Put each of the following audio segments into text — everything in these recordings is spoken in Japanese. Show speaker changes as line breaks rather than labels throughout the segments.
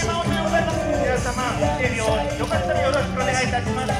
山ございます皆様よかったらよろしくお願いいたします。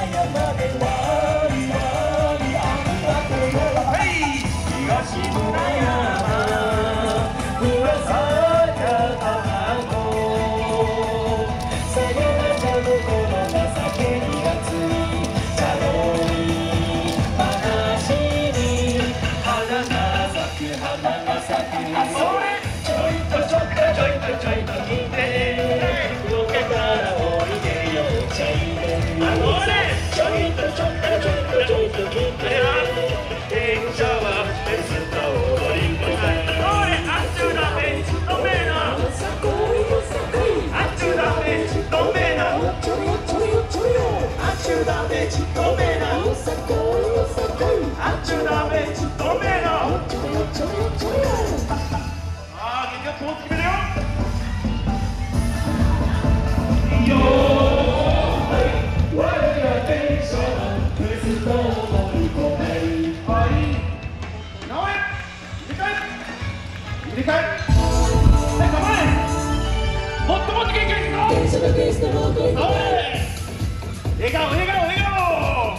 Legal,
legal, legal!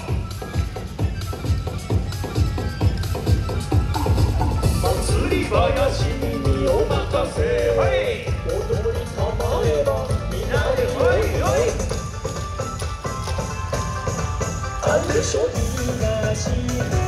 Matsuri Bayashi お任せ、りたまばであ
れしょがし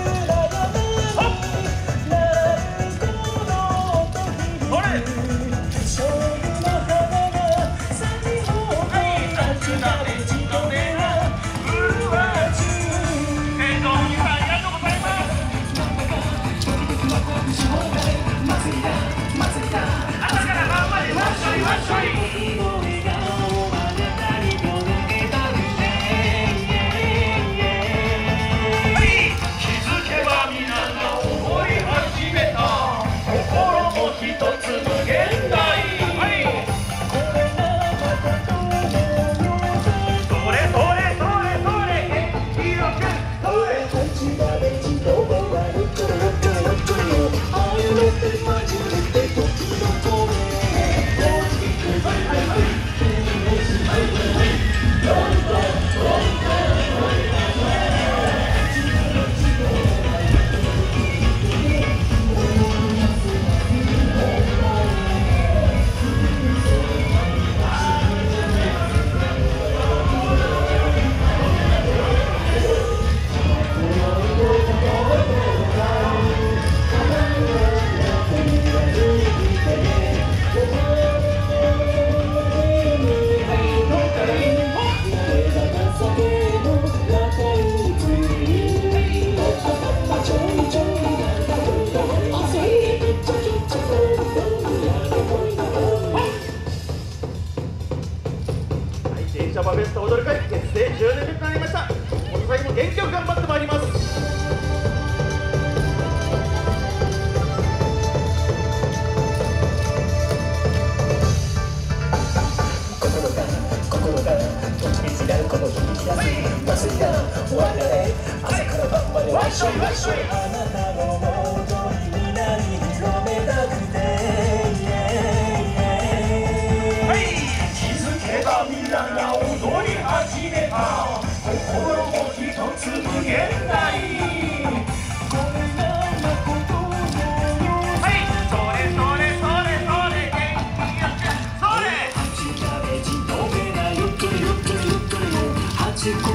to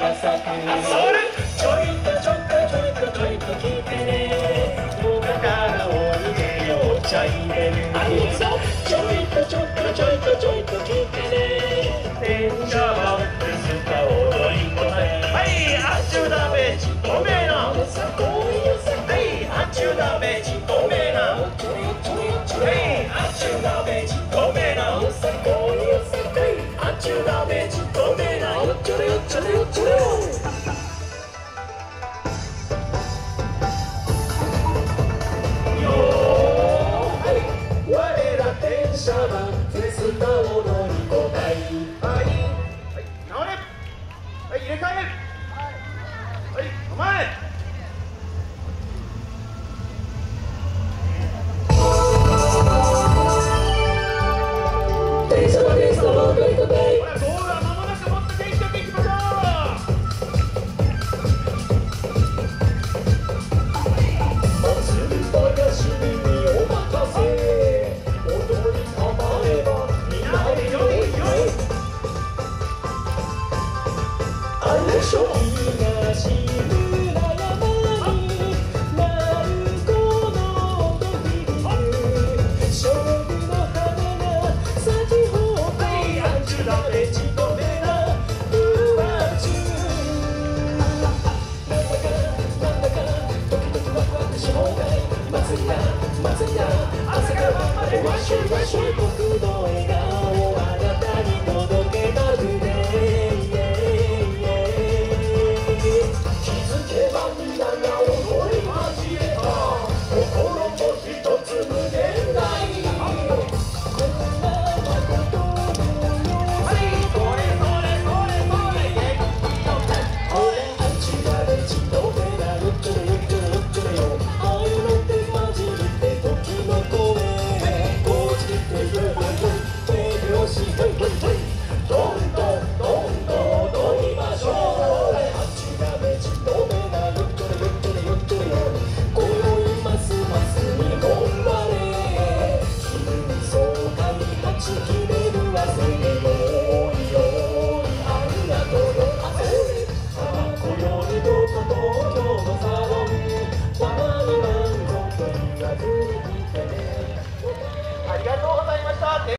ちょいとちょっとちょいとちょいと聞てね僕からお逃でよ
うチャイネちょいとちょとちょいとちょいと聞てね
電車はですか踊り子ねはいあっちゅうだべちごめんなはいあっちゅうだべちごめんないちで
しょう。